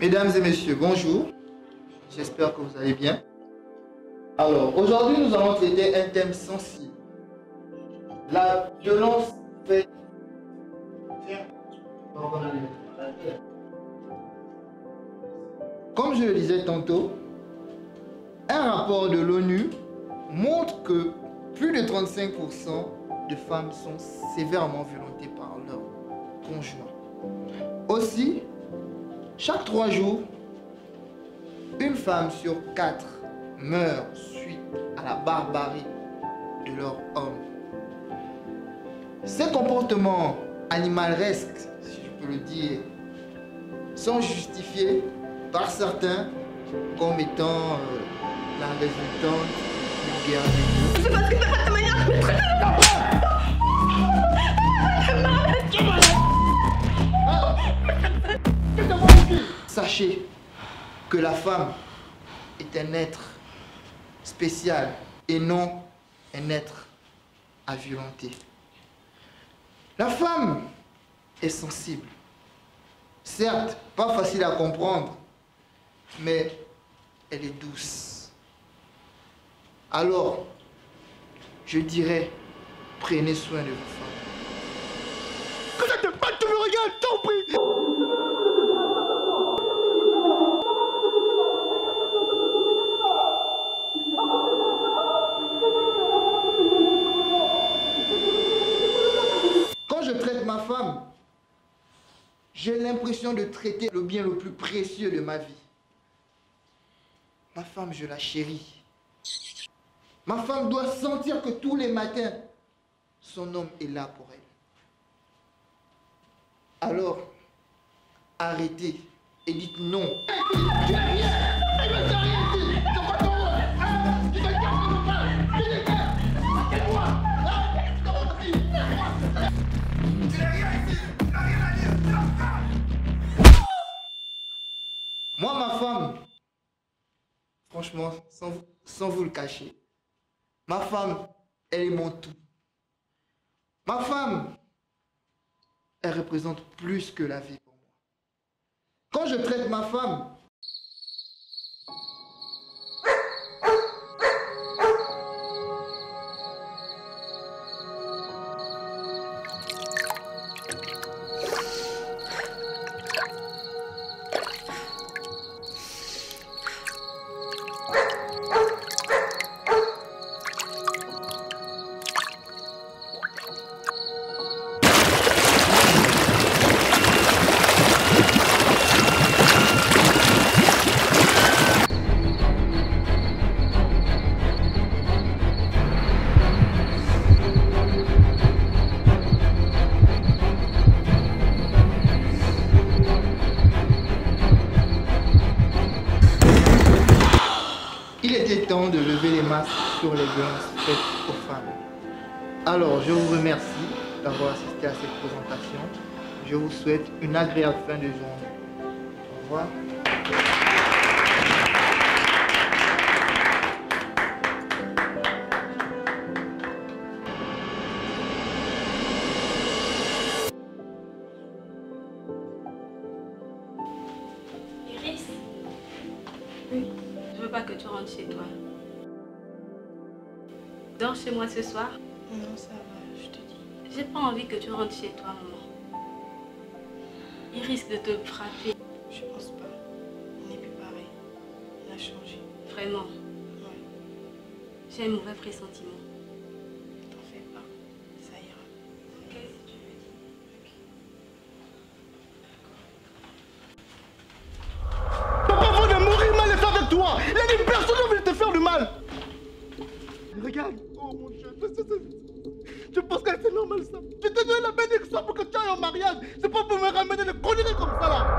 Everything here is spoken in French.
Mesdames et messieurs, bonjour. J'espère que vous allez bien. Alors, aujourd'hui, nous allons traiter un thème sensible. La violence faite. Comme je le disais tantôt, un rapport de l'ONU montre que plus de 35% de femmes sont sévèrement violentées par leur conjoint. Aussi, chaque trois jours, une femme sur quatre meurt suite à la barbarie de leur homme. Ces comportements animalesques, si je peux le dire, sont justifiés par certains comme étant euh, la résultante d'une guerre des Que la femme est un être spécial et non un être à violenter. La femme est sensible. Certes, pas facile à comprendre, mais elle est douce. Alors, je dirais, prenez soin de vos femmes. Que ça te batte, tu me regardes, t'en prie Quand je traite ma femme, j'ai l'impression de traiter le bien le plus précieux de ma vie. Ma femme, je la chéris. Ma femme doit sentir que tous les matins, son homme est là pour elle. Alors, arrêtez et dites non. Moi, ma femme, franchement, sans, vous le cacher, ma femme, elle est mon tout. Ma femme, elle représente plus que la vie pour moi. Quand je traite ma femme, sur les violences faites aux femmes. Alors, je vous remercie d'avoir assisté à cette présentation. Je vous souhaite une agréable fin de journée. Au revoir. Iris? Oui. Je veux pas que tu rentres chez toi. Dors chez moi ce soir. Non, ça va, je te dis. J'ai pas envie que tu rentres chez toi, maman. Il risque de te frapper. Je pense pas. On n'est plus pareil. On a changé. Vraiment. Ouais, J'ai un mauvais pressentiment. Je pense que c'est normal ça. Je te donne la bénédiction pour que tu ailles au mariage. C'est pas pour me ramener des conneries comme ça là.